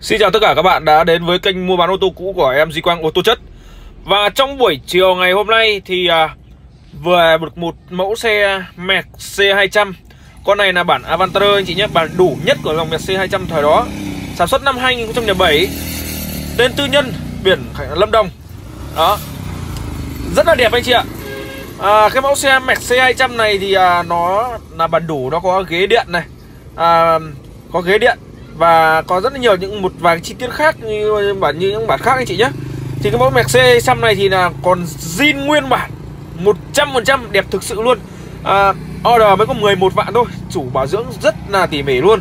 Xin chào tất cả các bạn đã đến với kênh mua bán ô tô cũ của em Di Quang ô tô chất. Và trong buổi chiều ngày hôm nay thì à, vừa được một mẫu xe Merc C200 Con này là bản Avantara anh chị nhé, bản đủ nhất của dòng Merc C200 thời đó. Sản xuất năm 2007 Tên tư nhân, biển Lâm Đồng. Đó. Rất là đẹp anh chị ạ. À, Cái mẫu xe Merc C200 này thì à, nó là bản đủ, nó có ghế điện này. À, Có ghế điện và có rất là nhiều những một vài chi tiết khác như bản như những bản khác anh chị nhé. Thì cái mẫu Mercedes xăm này thì là còn zin nguyên bản 100% đẹp thực sự luôn. À, order mới có 11 vạn thôi chủ bảo dưỡng rất là tỉ mỉ luôn.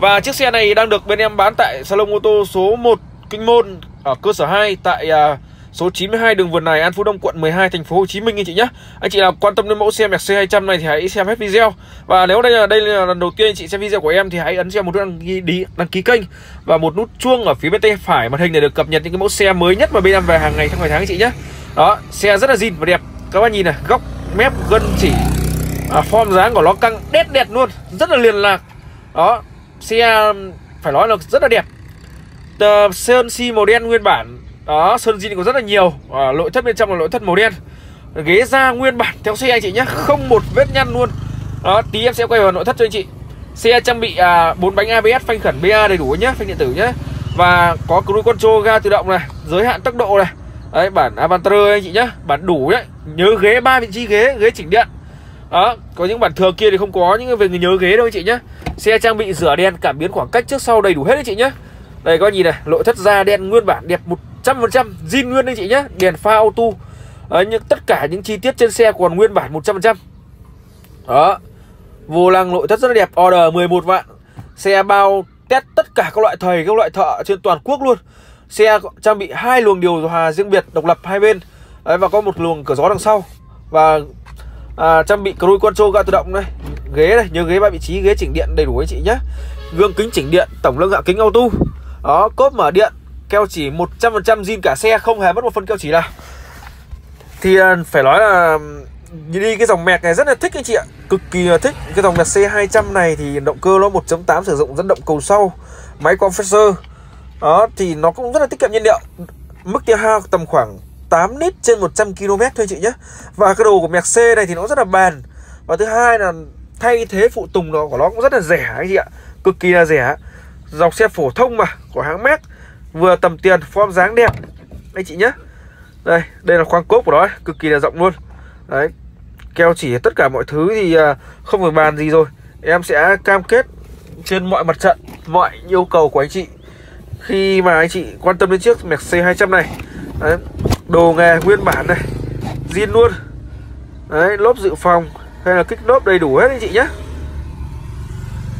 Và chiếc xe này đang được bên em bán tại salon ô tô số 1 Kinh Môn ở cơ sở 2 tại uh, số 92 đường vườn này An Phú Đông quận 12 thành phố Hồ Chí Minh anh chị nhé. Anh chị nào quan tâm đến mẫu xe Mercedes 200 này thì hãy xem hết video. Và nếu đây là đây là lần đầu tiên anh chị xem video của em thì hãy ấn cho một nút đăng ký đi đăng ký kênh và một nút chuông ở phía bên tay phải màn hình để được cập nhật những cái mẫu xe mới nhất mà bên em về hàng ngày trong ngày tháng anh chị nhé. Đó, xe rất là zin và đẹp. Các bạn nhìn này, góc mép gân chỉ à, form dáng của nó căng đét đẹp luôn, rất là liền lạc. Đó, xe phải nói là rất là đẹp. Tờ sơn xi màu đen nguyên bản đó sơn zin có rất là nhiều. À, nội thất bên trong là nội thất màu đen. Ghế da nguyên bản theo xe anh chị nhé không một vết nhăn luôn. Đó tí em sẽ quay vào nội thất cho anh chị. Xe trang bị à, 4 bánh ABS phanh khẩn BA đầy đủ nhé phanh điện tử nhé và có cruise control ga tự động này giới hạn tốc độ này. Đấy bản Avantara anh chị nhé bản đủ đấy nhớ ghế ba vị trí ghế ghế chỉnh điện. Đó có những bản thường kia thì không có những về người nhớ ghế đâu anh chị nhé xe trang bị rửa đen cảm biến khoảng cách trước sau đầy đủ hết anh chị nhé đây có nhìn này nội thất da đen nguyên bản đẹp một trăm phần trăm zin nguyên anh chị nhé đèn pha auto. Đấy, nhưng tất cả những chi tiết trên xe còn nguyên bản 100% đó vô lăng nội thất rất là đẹp order 11 vạn. Xe bao test tất cả các loại thầy các loại thợ trên toàn quốc luôn. Xe trang bị hai luồng điều hòa riêng biệt độc lập hai bên. Đấy, và có một luồng cửa gió đằng sau. Và à, trang bị cruise control ga tự động đây. Ghế này nhớ ghế ba vị trí ghế chỉnh điện đầy đủ anh chị nhé. Gương kính chỉnh điện tổng lưng hạ kính auto. Đó cốp mở điện keo chỉ 100% zin cả xe, không hề mất một phân keo chỉ nào. Thì ờ, phải nói là đi cái dòng mẹt này rất là thích anh chị ạ. Cực kỳ là thích cái dòng mẹt C200 này thì động cơ nó 1.8 sử dụng dẫn động cầu sau, máy compressor đó, thì nó cũng rất là tiết kiệm nhiên liệu. Mức tiêu hao tầm khoảng 8 lít trên 100 km thôi anh chị nhé và cái đồ của mẹt C này thì nó rất là bền. Và thứ hai là thay thế phụ tùng nó của nó cũng rất là rẻ anh chị ạ. Cực kỳ là rẻ. Dòng xe phổ thông mà, của hãng Merc vừa tầm tiền form dáng đẹp. Anh chị nhé. Đây đây là khoang cốp của nó cực kỳ là rộng luôn. Đấy keo chỉ tất cả mọi thứ thì à, không phải bàn gì rồi. Em sẽ cam kết trên mọi mặt trận mọi yêu cầu của anh chị. Khi mà anh chị quan tâm đến chiếc mercedes 200 này đấy, đồ nghề nguyên bản này zin luôn. Đấy lốp dự phòng hay là kích lốp đầy đủ hết anh chị nhé.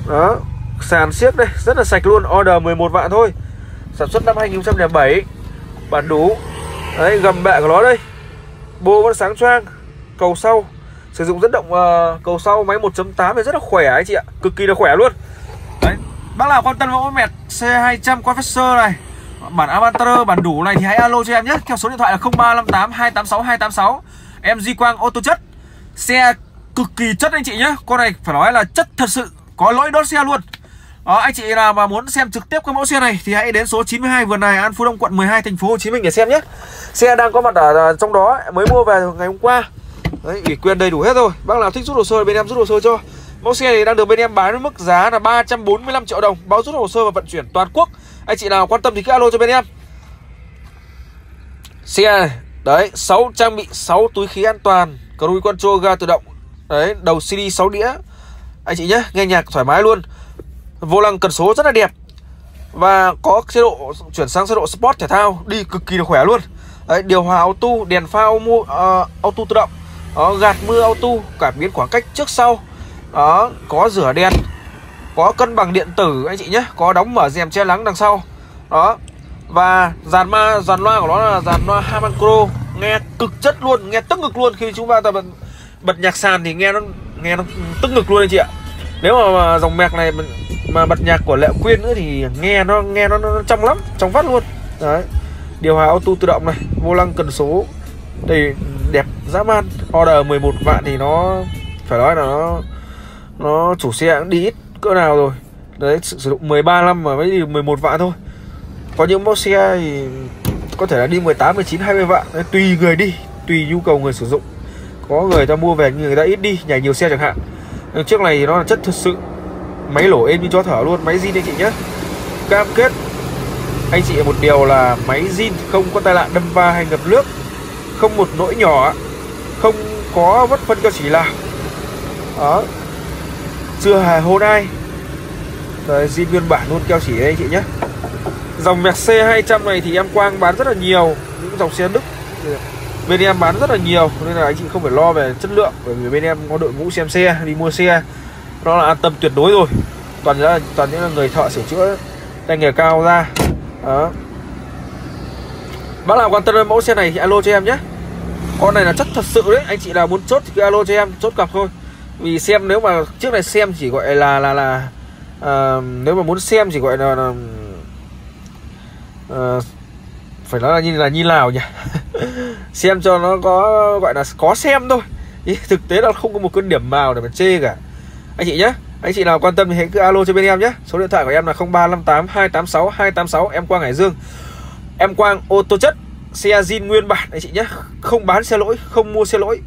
Đó sàn siếc đây rất là sạch luôn order 11 vạn thôi sản xuất năm 2007 bản đủ đấy gầm bệ của nó đây. Bô vẫn sáng choang. Cầu sau. Sử dụng dẫn động uh, cầu sau máy 1.8 thì rất là khỏe anh chị ạ. Cực kỳ là khỏe luôn. Đấy. Bác nào quan tâm mẫu mẹt C200 Confessor này? Bản Avantara bản đủ này thì hãy alo cho em nhé. Theo số điện thoại là 0358 286 286 em Di Quang ô tô chất. Xe cực kỳ chất anh chị nhé. Con này phải nói là chất thật sự có lỗi đốt xe luôn đó, anh chị nào mà muốn xem trực tiếp cái mẫu xe này thì hãy đến số 92 vườn này An Phú Đông quận 12 thành phố Hồ Chí Minh để xem nhé. Xe đang có mặt ở ờ, trong đó mới mua về ngày hôm qua. Đấy, ủy quyền đầy đủ hết rồi. Bác nào thích rút hồ sơ bên em rút hồ sơ cho. Mẫu xe này đang được bên em bán với mức giá là 345 triệu đồng, bao rút hồ sơ và vận chuyển toàn quốc. Anh chị nào quan tâm thì cứ alo cho bên em. Xe này, đấy, 6 trang bị 6 túi khí an toàn, cruise control ga tự động. Đấy, đầu CD 6 đĩa. Anh chị nhé, nghe nhạc thoải mái luôn vô lăng cần số rất là đẹp. Và có chế độ chuyển sang chế độ sport thể thao đi cực kỳ là khỏe luôn. Đấy, điều hòa auto đèn pha auto, uh, auto tự động. Đó, gạt mưa auto cảm biến khoảng cách trước sau. Đó có rửa đèn có cân bằng điện tử anh chị nhé. Có đóng mở rèm che nắng đằng sau. Đó và dàn ma dàn loa của nó là dàn loa Harman Kardon nghe cực chất luôn nghe tức ngực luôn. Khi chúng ta bật, bật nhạc sàn thì nghe nó nghe nó tức ngực luôn anh chị ạ. Nếu mà, dòng mạc này mình mà bật nhạc của lệ quyên nữa thì nghe nó nghe nó, nó trong lắm trong vắt luôn. Đấy. Điều hòa auto tự động này vô lăng cần số. Thì đẹp dã man. Order 11 vạn thì nó phải nói là nó nó chủ xe cũng đi ít cỡ nào rồi. Đấy sử dụng 13 năm mà mới đi 11 vạn thôi. Có những mẫu xe thì có thể là đi 18, 19, 20 vạn. Đấy, tùy người đi tùy nhu cầu người sử dụng. Có người ta mua về người ta ít đi nhảy nhiều xe chẳng hạn. Nhưng chiếc này thì nó là chất thực sự máy lổ êm như cho thở luôn máy zin anh chị nhé cam kết anh chị một điều là máy zin không có tai nạn đâm va hay ngập nước không một lỗi nhỏ không có vất phân cho chỉ nào. Đó. Chưa hề hôn ai. Đấy, zin nguyên bản luôn keo chỉ đây anh chị nhé Dòng Mercedes 200 này thì em Quang bán rất là nhiều Những dòng xe Đức. Bên em bán rất là nhiều Nên là anh chị không phải lo về chất lượng Bởi vì bên em có đội ngũ xem xe Đi mua xe. Nó là an tâm tuyệt đối rồi. Toàn là toàn những là người thợ sửa chữa tay nghề cao ra. Đó. Bác nào quan tâm đến mẫu xe này thì alo cho em nhé. Con này là chất thật sự đấy. Anh chị nào muốn chốt thì cứ alo cho em Chốt cặp thôi. Vì xem nếu mà trước này xem chỉ gọi là là là uh, Nếu mà muốn xem chỉ gọi là, là uh, phải nói là như là như nào nhỉ? Xem cho nó có gọi là có xem thôi. Thực tế là không có một cái điểm màu để mà chê cả anh chị nhé anh chị nào quan tâm thì hãy cứ alo cho bên em nhé số điện thoại của em là 0358 286 286 em Quang Hải Dương. Em Quang ô tô chất, xe zin nguyên bản, anh chị nhé không bán xe lỗi, không mua xe lỗi.